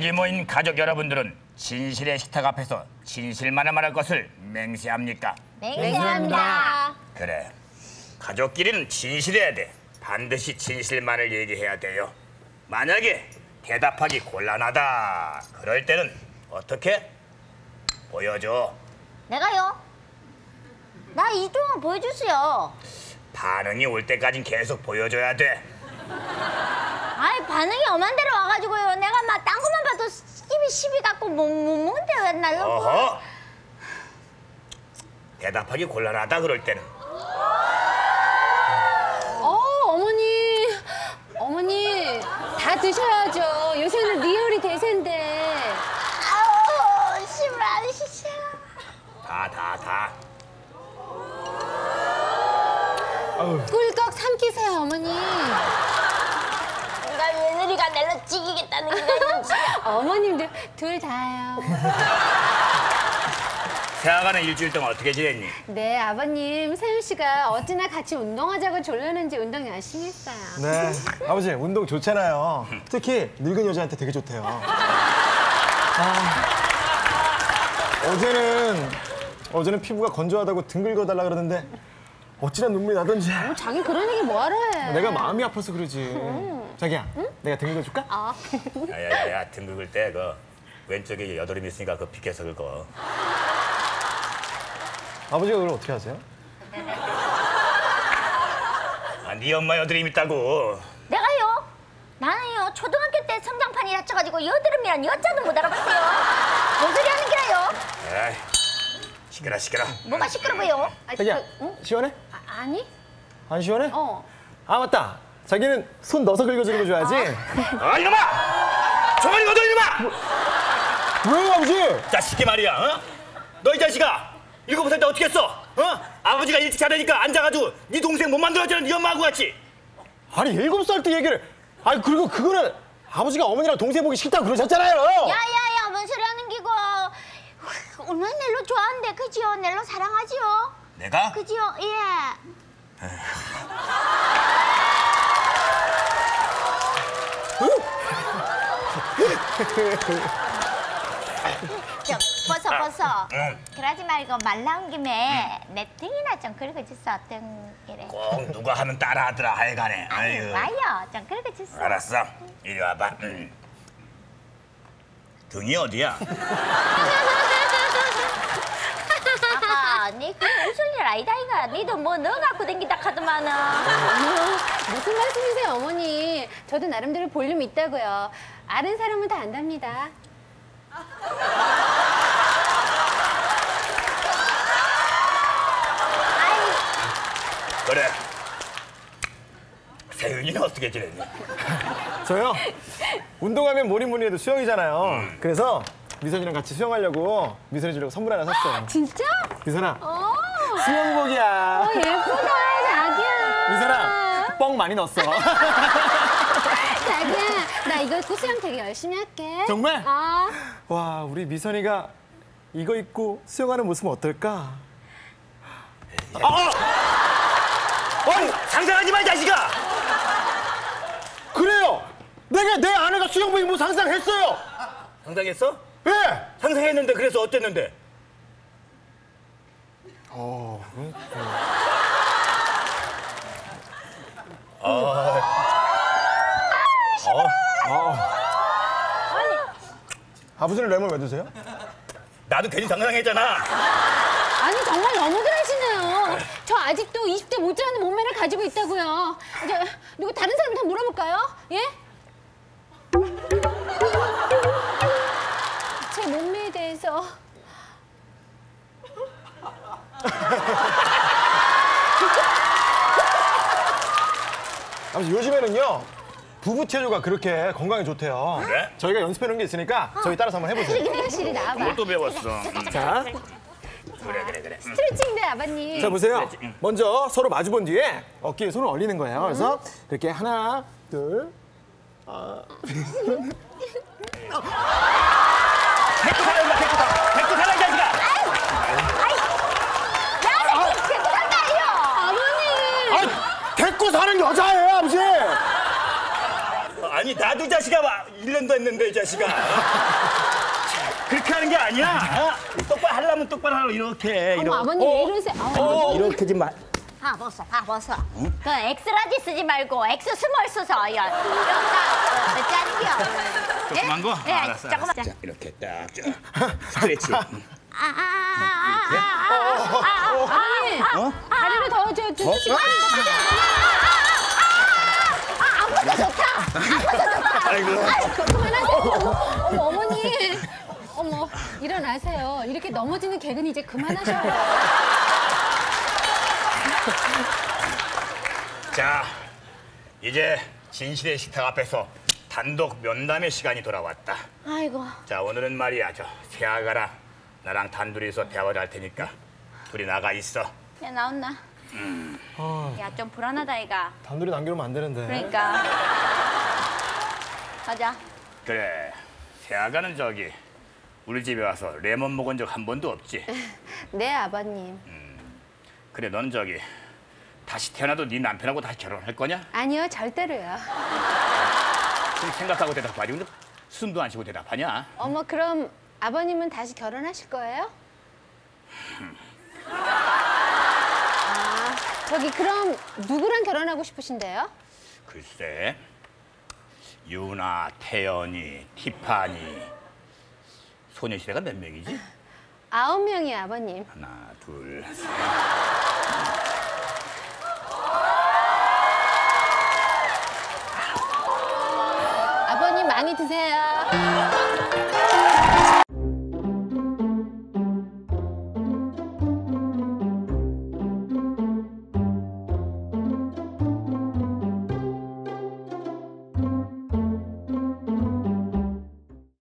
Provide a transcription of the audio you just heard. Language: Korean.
여기 모인 가족 여러분들은 진실의 식탁 앞에서 진실만을 말할 것을 맹세합니까? 맹세합니다. 그래. 가족끼리는 진실해야 돼. 반드시 진실만을 얘기해야 돼요. 만약에 대답하기 곤란하다. 그럴 때는 어떻게? 보여줘. 내가요? 나 이동안 보여주세요. 반응이 올 때까진 계속 보여줘야 돼. 아이 반응이 엄한 대로 와가지고요. 내가 막딴것 만 봐도 입이 시비 갖고 못, 못 먹는데 왜 날로 어허. 대답하기 곤란하다 그럴 때는 어, 어머니. 어머니, 다 드셔야죠. 요새는 리얼이 대세인데. 아우 씨발 안 시켜. 다다 다. 꿀꺽 삼키세요, 어머니. 나 며느리가 날로 찌기겠다는 게 있는지. 어머님들 둘 다요. 세아가는 일주일 동안 어떻게 지냈니? 네, 아버님. 세윤 씨가 어찌나 같이 운동하자고 졸려는지 운동 열심히 했어요. 네, 아버지 운동 좋잖아요. 특히 늙은 여자한테 되게 좋대요. 아, 어제는 어제는 피부가 건조하다고 등 긁어달라 그러는데 어찌나 눈물이 나던지 자기 그런 얘기 뭐하러 해? 내가 마음이 아파서 그러지. 자기야, 내가 등 긁어줄까? 아, 야야야 등 긁을 때 그 왼쪽에 여드름 있으니까 그 비켜서 긁어. 아버지가 그걸 어떻게 하세요? 아, 네 엄마 여드름 있다고. 내가요? 나는요 초등학교 때 성장판이 다쳐가지고 여드름이란 여자도 못 알아봤어요. 뭔 소리 하는 게라요? 에이, 시끄러 시끄러. 뭐가 시끄러워요? 아, 자기야, 저, 응? 시원해? 아, 아니? 안 시원해? 어. 아 맞다. 자기는 손 넣어서 긁어주는 거 좋아하지? 아 이놈아! 종아리 걷어 이놈아! 왜 아버지? 자식이 말이야. 어? 너 이 자식아 일곱 살 때 어떻게 했어? 어? 아버지가 일찍 자라니까 앉아가지고 네 동생 못 만들었잖아 네 엄마하고 같이. 아니 일곱 살 때 얘기를. 아니 그리고 그거는 아버지가 어머니랑 동생 보기 싫다고 그러셨잖아요. 야야야 뭔 소리 하는 기고? 얼마나 넬로 좋아하는데 그지요? 넬로 사랑하지요? 내가? 그지요? 예. 저 벗어 벗어. 응. 그러지 말고 말 나온 김에 내 등이나 좀 긁어주소 등 이래. 꼭 누가 하면 따라하더라 하여간에. 아유. 와요 좀 긁어주소. 알았어. 이리 와봐. 음. 등이 어디야? 아가 니 그거 웃을 일 아니다 이가. 니도 뭐 넣어 갖고 댕기다 카드만은. 무슨 말씀이세요, 어머니? 저도 나름대로 볼륨 있다고요. 아는 사람은 다 안답니다. 그래. 세윤이는 어떻게 지냈니? 저요? 운동하면 뭐니 뭐니 해도 수영이잖아요. 그래서 미선이랑 같이 수영하려고 미선이 주려고 선물 하나 샀어요. 진짜? 미선아, 어, 수영복이야. 어 예쁘다, 자기야. 미선아, 뻥 많이 넣었어. 자기야, 나 이거 입고 수영 되게 열심히 할게. 정말? 아, 와, 우리 미선이가 이거 입고 수영하는 모습은 어떨까? 아! 아니 상상하지 마 이 자식아. 그래요! 내가 내 아내가 수영복 입고 상상했어요! 상상했어? 예! 상상했는데 그래서 어땠는데? 어, 어? 아버지는 레몬 왜 드세요? 나도 괜히 상상했잖아. 아니 정말 너무들 하시네요. 저 아직도 20대 못지않은 몸매를 가지고 있다고요. 이제 누구 다른 사람한테 물어볼까요? 예? 제 몸매에 대해서 아버지 요즘에는요 부부 체조가 그렇게 건강에 좋대요. 그래? 저희가 연습해 놓은 게 있으니까 저희 따라서 한번 해보세요. 기대실이 나와봐. 또 배웠어. 자, 그래 그래 그래. 스트레칭인데 아버님. 자 보세요. 먼저 서로 마주 본 뒤에 어깨에 손을 올리는 거예요. 그래서 이렇게 하나, 둘, 백두산이야 백두산. 백두산이야 이 자식아. 야, 새끼 개구장가요. 아버님. 아, 데리고 사는 여자예요, 아버지. 아, 아니 나도 이 자식아 와 1년도 했는데 이 자식아 그렇게 하는 게 아니야 어? 똑바로 하려면 똑바로 하라고 이렇게 어머 이렇게. 아버님 왜 이러세요? 아우, 이렇게 좀 마... 아 벗어 아 벗어 그 엑스라지 쓰지 말고 엑스 스몰 써서 야 영상 짠겨 조그만 거? 예 알았어, 조그만 자, 이렇게 딱 자, 스트레치 어? 아이고 일어나세요. 이렇게 넘어지는 개그는 이제 그만하셔요. 자 이제 진실의 식탁 앞에서 단독 면담의 시간이 돌아왔다. 아이고. 자 오늘은 말이야. 저 세아가랑 나랑 단둘이서 대화를 할 테니까 둘이 나가 있어. 야 나온나 아, 야 좀 불안하다 이가. 단둘이 남겨놓으면 안 되는데. 그러니까. 가자. 그래. 세아가는 저기 우리 집에 와서 레몬 먹은 적 한 번도 없지 네 아버님. 그래 넌 저기 다시 태어나도 네 남편하고 다시 결혼할 거냐? 아니요 절대로요. 좀 생각하고 대답하지 근데 숨도 안 쉬고 대답하냐? 어머 그럼 아버님은 다시 결혼하실 거예요? 아 저기 그럼 누구랑 결혼하고 싶으신데요? 글쎄 유나, 태연이, 티파니 소녀시대가 몇 명이지? 아홉 명이요 아버님. 하나, 둘, 셋. 아버님 많이 드세요.